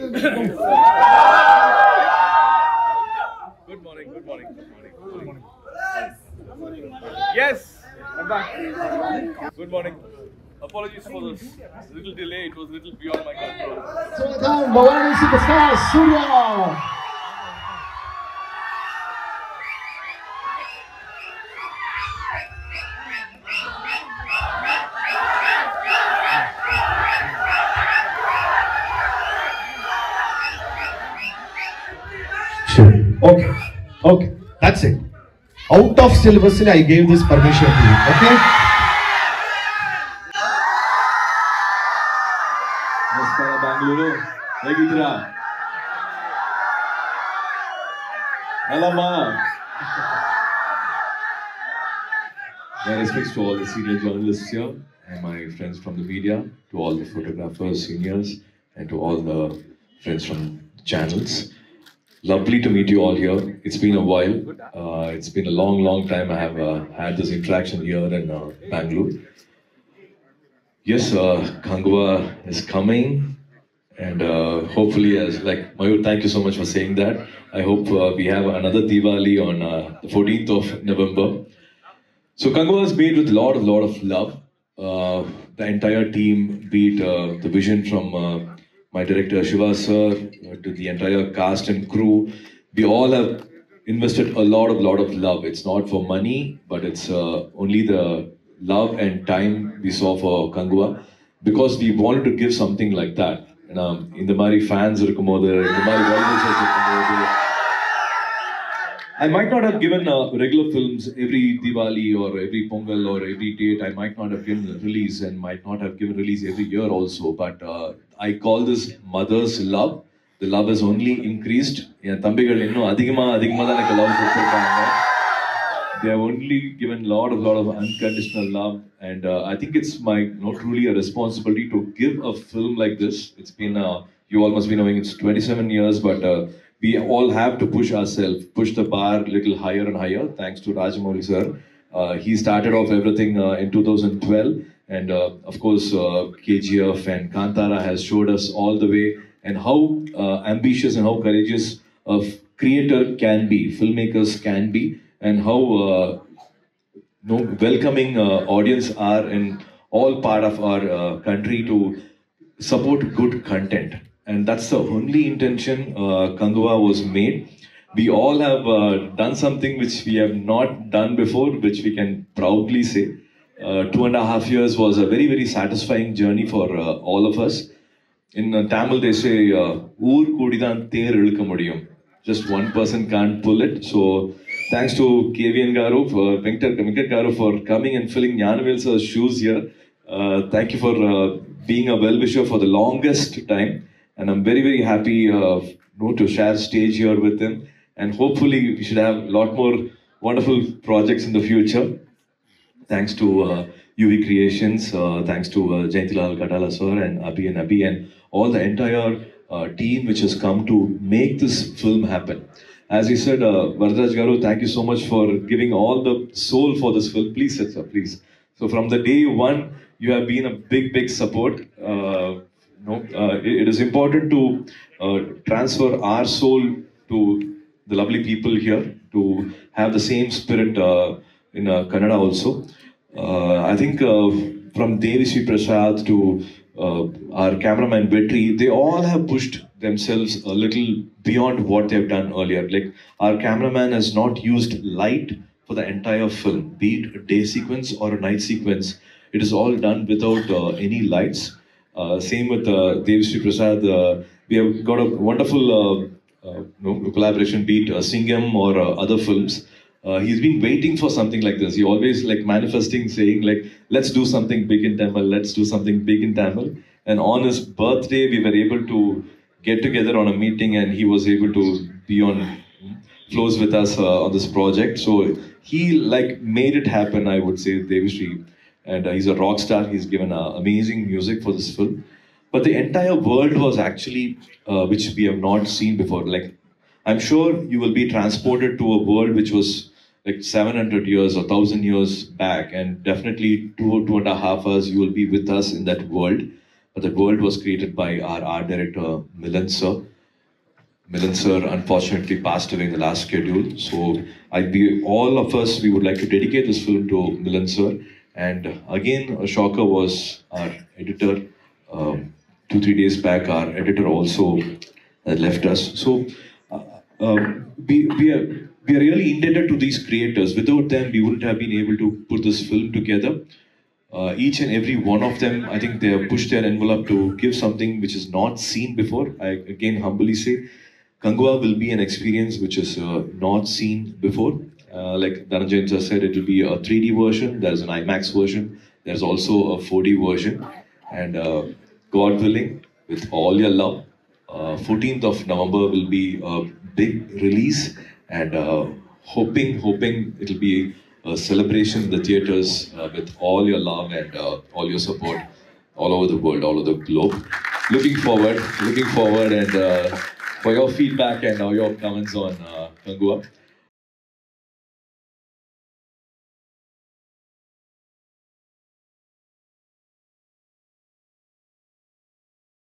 Good morning, good morning, good morning. Good morning. Yes, I'm back. Good morning. Apologies for this little delay. It was a little beyond my control. Sultan Bhavani Superstar Suriya. Sure. Okay. Okay. That's it. Out of syllabus, I gave this permission to you. Okay. ನಮಸ್ಕಾರ ಬ್ಯಾಂಗ್ಳೂರು ಹೇಗಿದ್ದೀರಾ ಅಲ್ಲಮ್ಮ My respects to all the senior journalists here and my friends from the media, to all the photographers, seniors, and to all the friends from channels. Lovely to meet you all here. It's been a while. Uh, it's been a long, long time I have uh, had this interaction here in uh, Bangalore. Yes, uh, Kanguva is coming, and uh, hopefully, as like Mayur, thank you so much for saying that. I hope uh, we have another Diwali on uh, the 14th of November. So Kanguva is made with a lot of lot of love. The entire team, be it the vision from my director Siva sir, uh, to the entire cast and crew. We all have invested a lot of lot of love. It's not for money, but it's uh, only the love and time we saw for Kanguva because we wanted to give something like that. ஏன்னா இந்த மாதிரி fans இருக்கும்போது இந்த மாதிரி வெல்னஸர்ஸ் I might not have given uh, regular films every Diwali or every Pongal or every date. I might not have given a release and might not have given release every year also. But uh, I call this mother's love. The love has only increased. என் தம்பிகள் இன்னும் அதிகமா அதிகமா தான் எனக்கு love கொடுத்துருக்காங்க. They have only given lot of lot of unconditional love, and uh, I think it's my you know, truly a responsibility to give a film like this. It's been uh, you all must be knowing it's 27 years, but uh, we all have to push ourselves, push the bar a little higher and higher. Thanks to Rajamouli sir, uh, he started off everything uh, in 2012, and uh, of course uh, KGF and Kantara has showed us all the way and how uh, ambitious and how courageous a creator can be, filmmakers can be, and how uh, no welcoming audience are in all part of our country to support good content and that's the only intention uh, Kanguva was made. We all have uh, done something which we have not done before, which we can proudly say. Uh, two and a half years was a very, very satisfying journey for uh, all of us. In uh, Tamil, they say, uh, Oor koodidan ther mudiyum. Just one person can't pull it. So, thanks to KVN Garu, for Venkat, Venkat Garu for coming and filling Gnanavel shoes here. Uh, thank you for being a well-wisher for the longest time. And I'm very, very happy uh, to share stage here with him. And hopefully we should have a lot more wonderful projects in the future. Thanks to uh, UV Creations, uh, thanks to uh, Jayantilal Katala sir and Abhi and Abhi and all the entire uh, team which has come to make this film happen. As you said, uh, Vardaj Garu, thank you so much for giving all the soul for this film. Please sir, please. So from the day one, you have been a big, big support. Uh, no, uh, it, it is important to uh, transfer our soul to the lovely people here to have the same spirit uh, in uh, Kannada also. Uh, I think uh, from Devi Sri Prasad to uh, our cameraman Vetri, they all have pushed themselves a little beyond what they've done earlier. Like our cameraman has not used light for the entire film, be it a day sequence or a night sequence. It is all done without uh, any lights. Uh, same with uh, Devi Sri Prasad. Uh, we have got a wonderful uh, collaboration, be it Singham or other films. He's been waiting for something like this. He always like manifesting, saying like, "Let's do something big in Tamil. Let's do something big in Tamil." And on his birthday, we were able to get together on a meeting, and he was able to be on flows with us uh, on this project. So he like made it happen. I would say Devi Sri, and uh, he's a rock star. He's given uh, amazing music for this film. But the entire world was actually, uh, which we have not seen before. Like, I'm sure you will be transported to a world which was like 700 years or 1000 years back, and definitely two two and a half hours you will be with us in that world. but the world was created by our art director Milan sir. Milan sir unfortunately passed away in the last schedule. So I we all of us we would like to dedicate this film to Milan sir. And again, a shocker was our editor. Um, two three days back, our editor also uh, left us. So uh, um, we we are we are really indebted to these creators. Without them, we wouldn't have been able to put this film together. Uh, each and every one of them, I think they have pushed their envelope to give something which is not seen before. I again humbly say, Kanguva will be an experience which is uh, not seen before. Uh, like Dhananjay just said, it will be a 3D version. There's an IMAX version. There's also a 4D version. And uh, God willing, with all your love, uh, 14th of November will be a big release. And uh, hoping, hoping it'll be a celebration in the theaters uh, with all your love and all your support all over the world, all over the globe. Looking forward, looking forward, and for your feedback and uh, your comments on Kanguva.